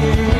you.